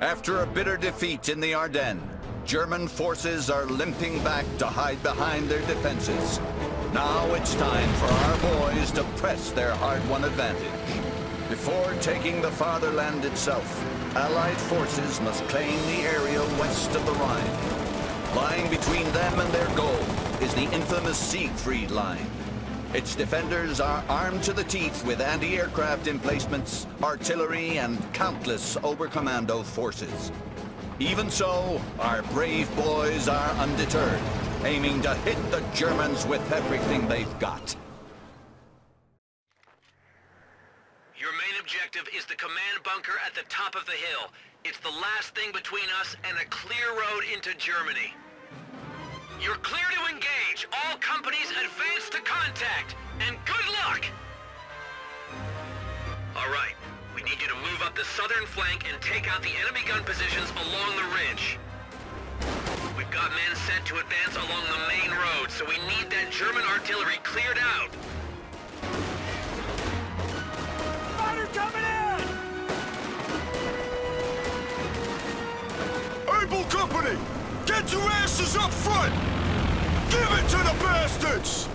After a bitter defeat in the Ardennes, German forces are limping back to hide behind their defenses. Now it's time for our boys to press their hard-won advantage. Before taking the fatherland itself, Allied forces must claim the area west of the Rhine. Lying between them and their goal is the infamous Siegfried Line. Its defenders are armed to the teeth with anti-aircraft emplacements, artillery, and countless Oberkommando forces. Even so, our brave boys are undeterred, aiming to hit the Germans with everything they've got. Your main objective is the command bunker at the top of the hill. It's the last thing between us and a clear road into Germany. You're clear to engage. All companies advance All right. We need you to move up the southern flank and take out the enemy gun positions along the ridge. We've got men sent to advance along the main road, so we need that German artillery cleared out. Fighter coming in! Able Company! Get your asses up front! Give it to the bastards!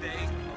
Stay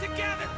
together!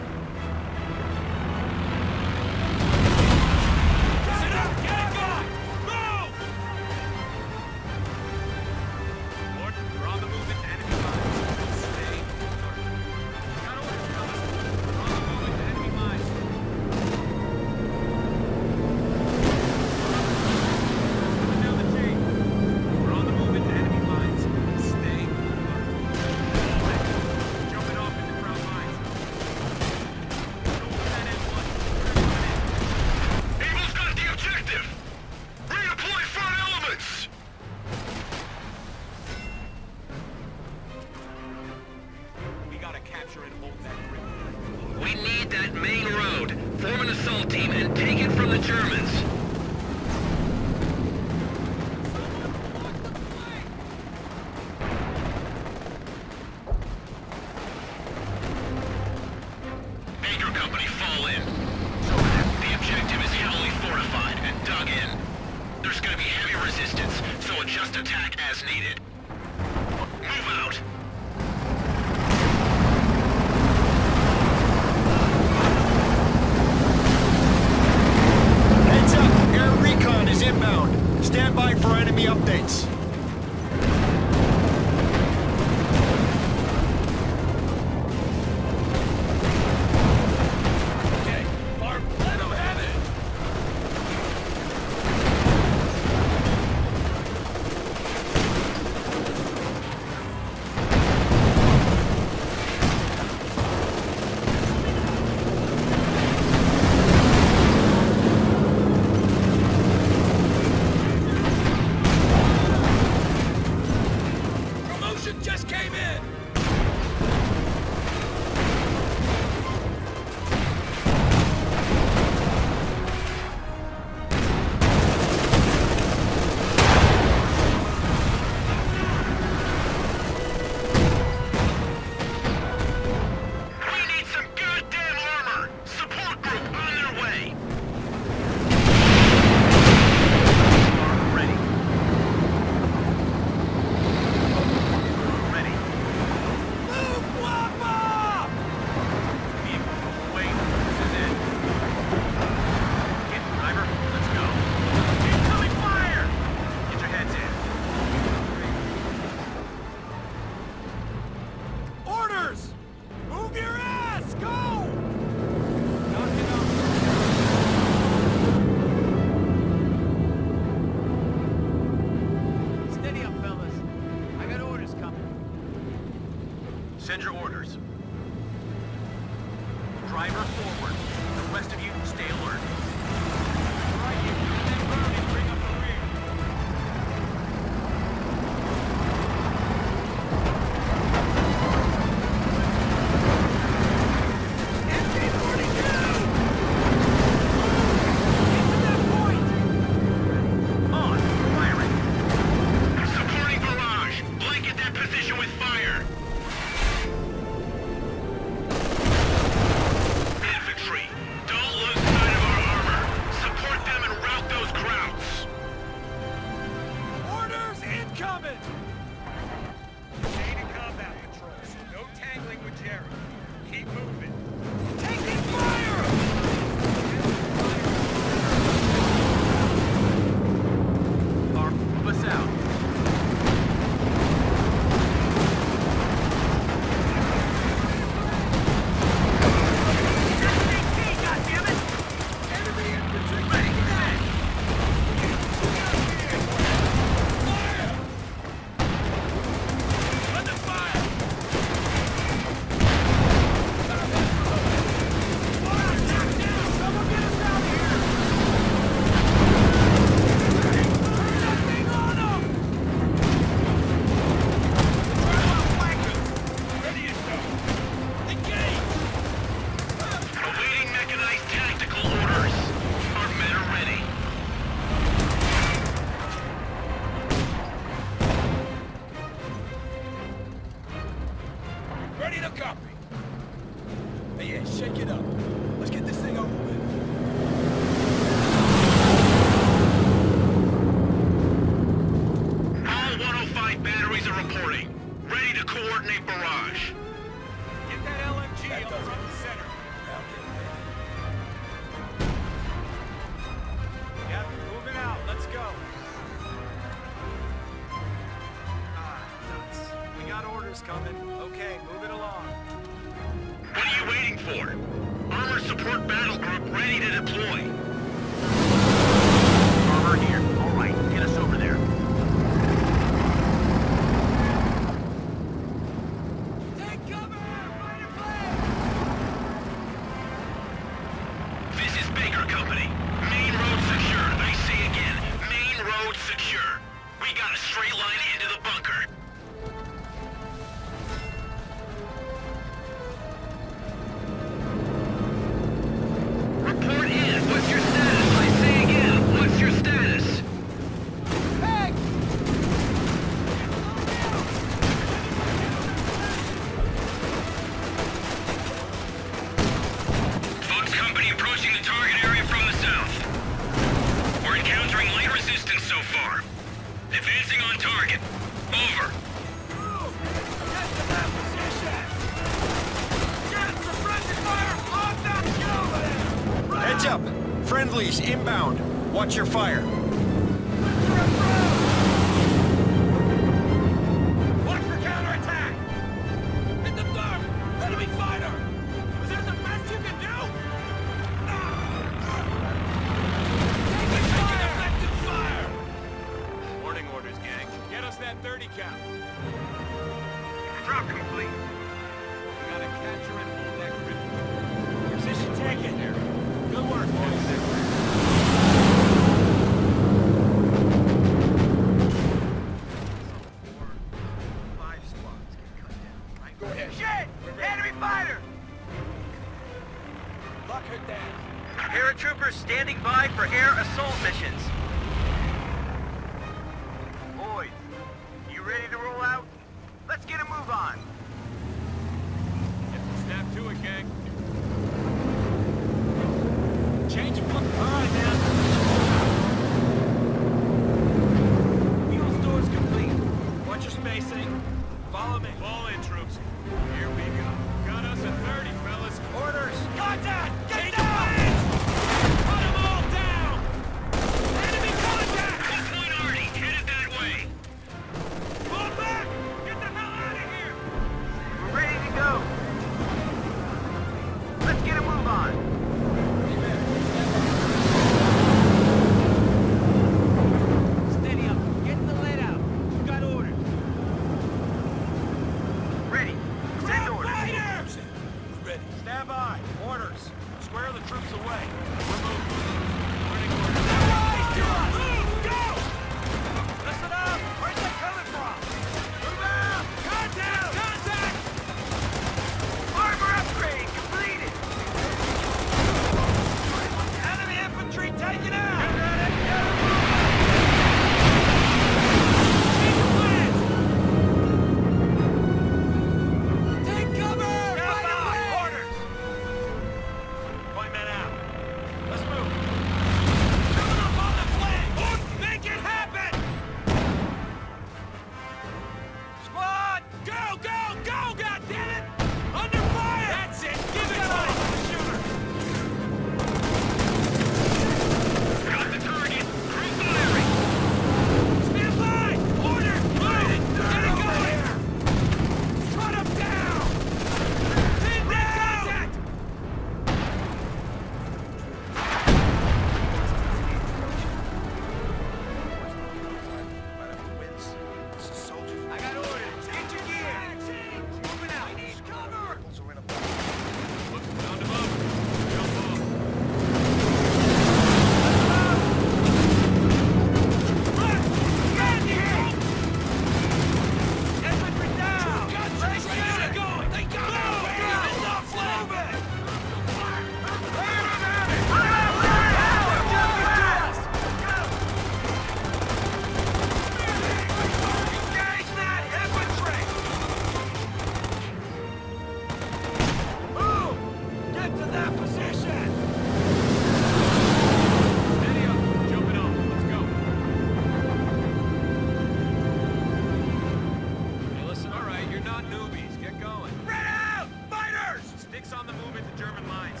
move into German lines.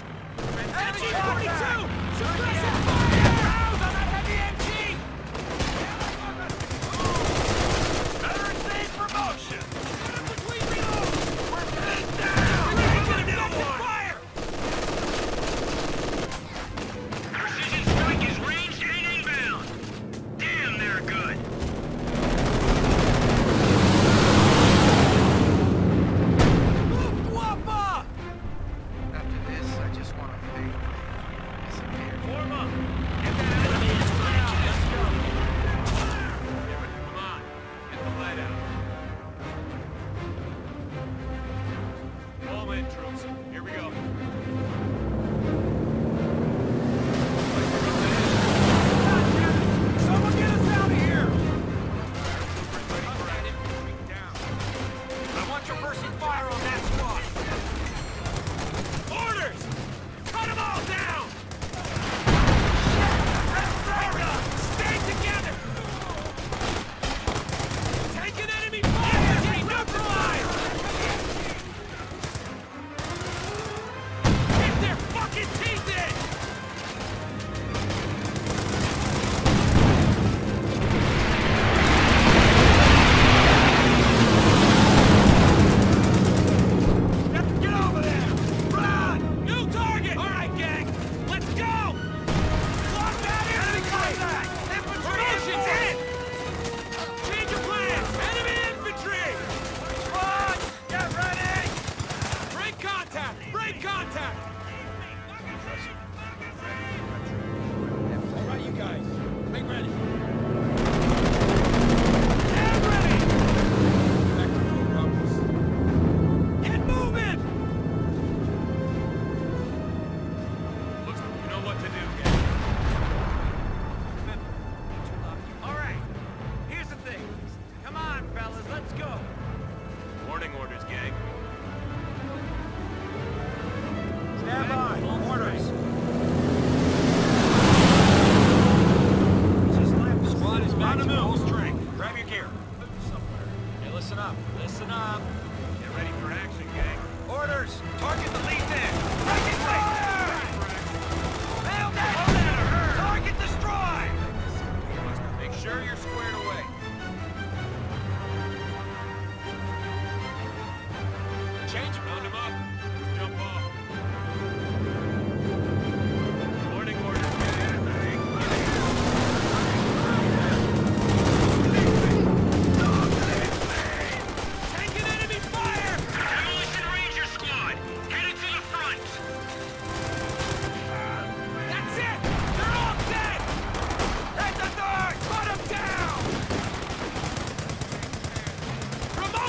Enemy 42!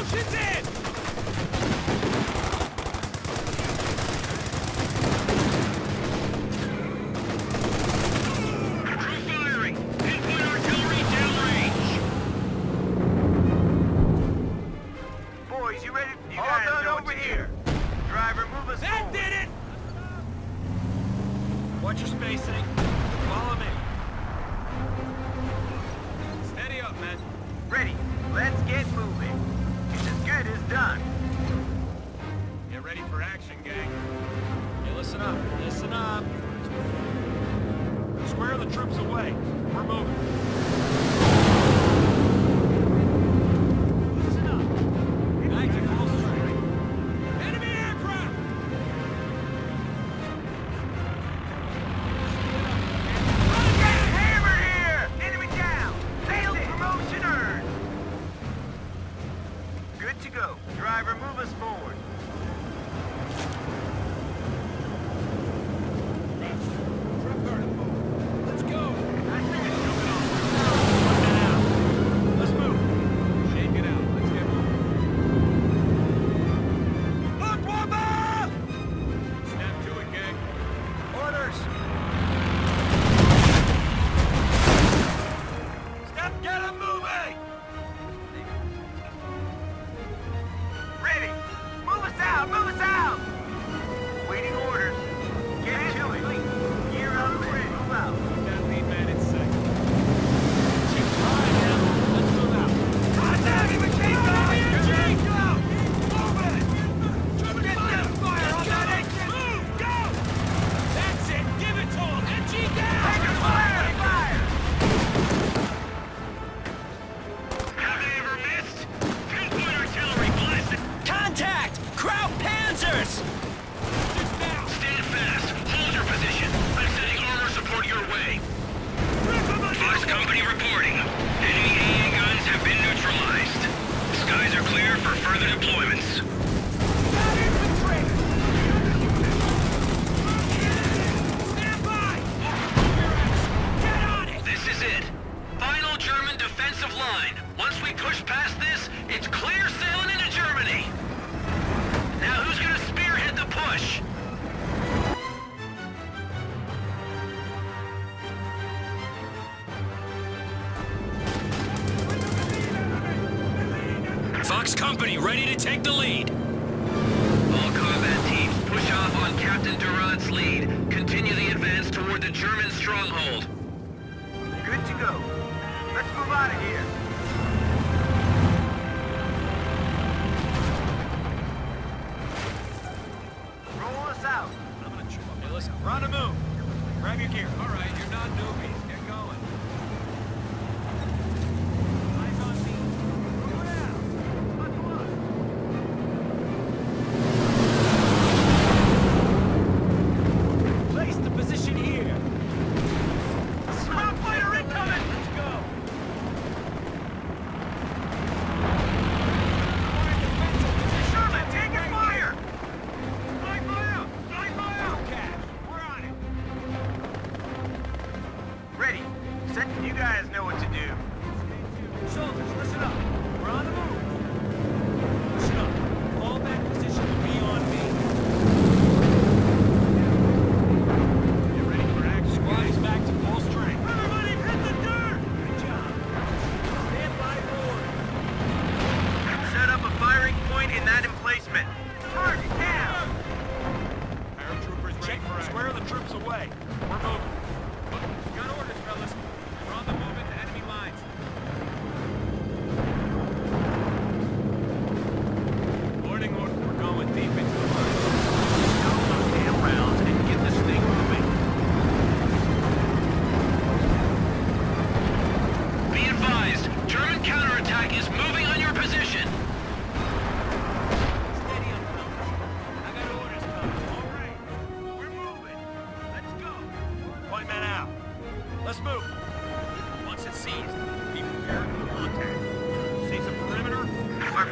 Rush it!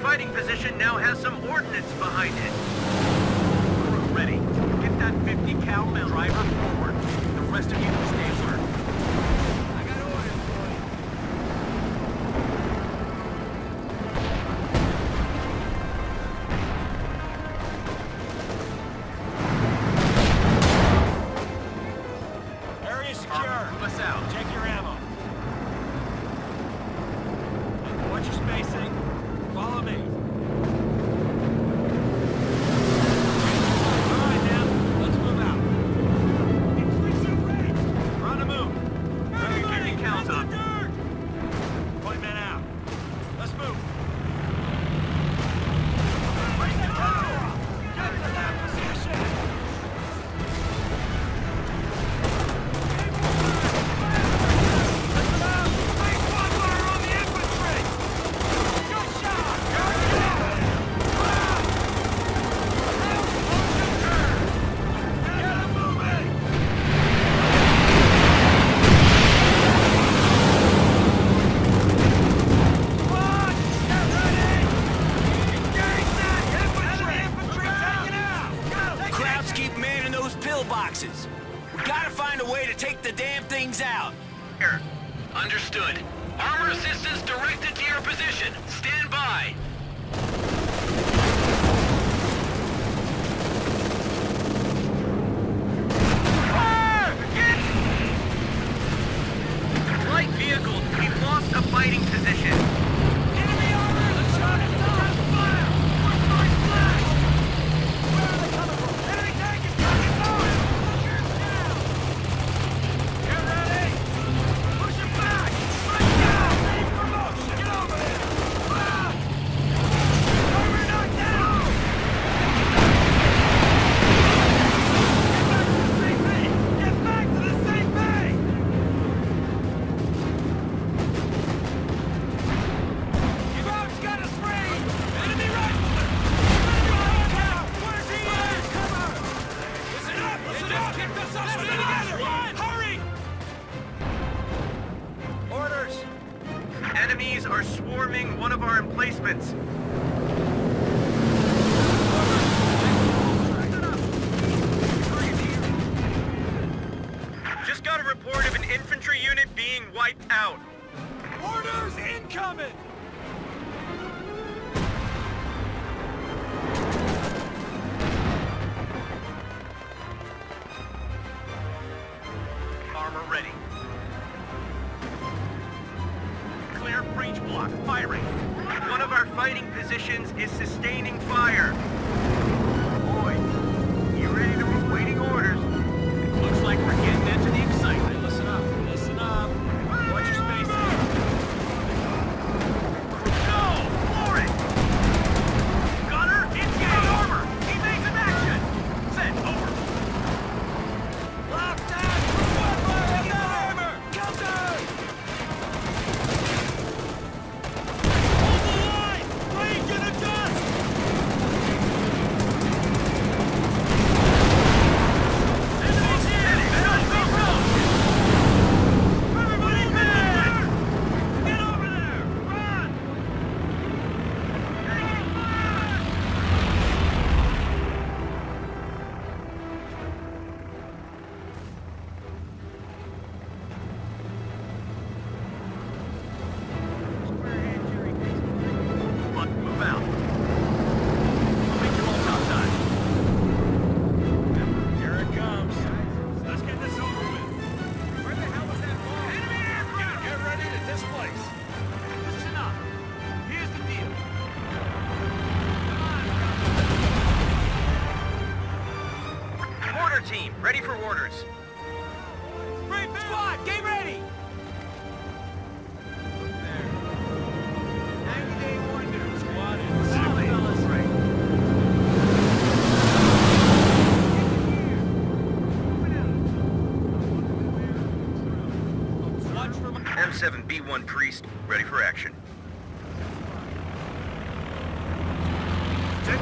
fighting position now has some ordnance behind it. Crew ready. Get that 50 cal driver forward. The rest of you stand.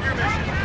Your mission.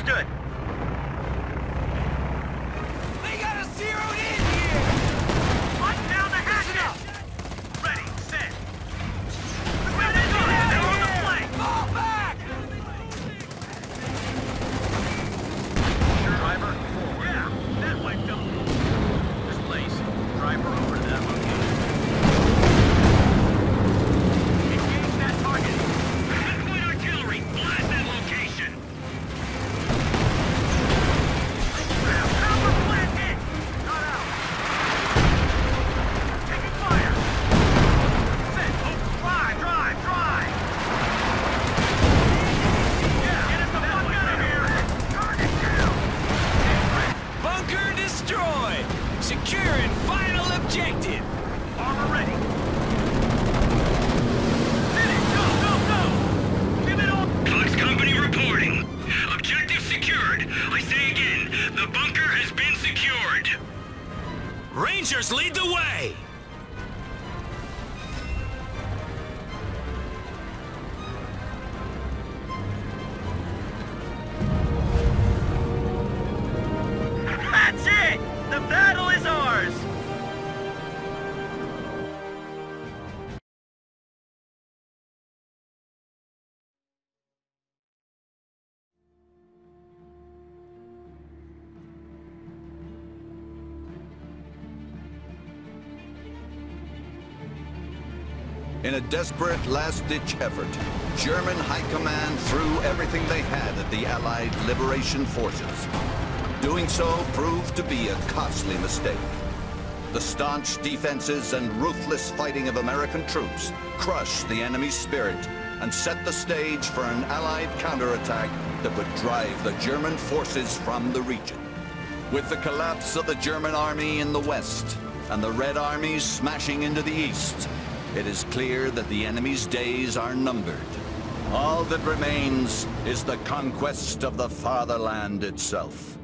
Understood. In a desperate last-ditch effort, German High Command threw everything they had at the Allied liberation forces. Doing so proved to be a costly mistake. The staunch defenses and ruthless fighting of American troops crushed the enemy's spirit and set the stage for an Allied counterattack that would drive the German forces from the region. With the collapse of the German army in the west and the Red armies smashing into the east, it is clear that the enemy's days are numbered. All that remains is the conquest of the fatherland itself.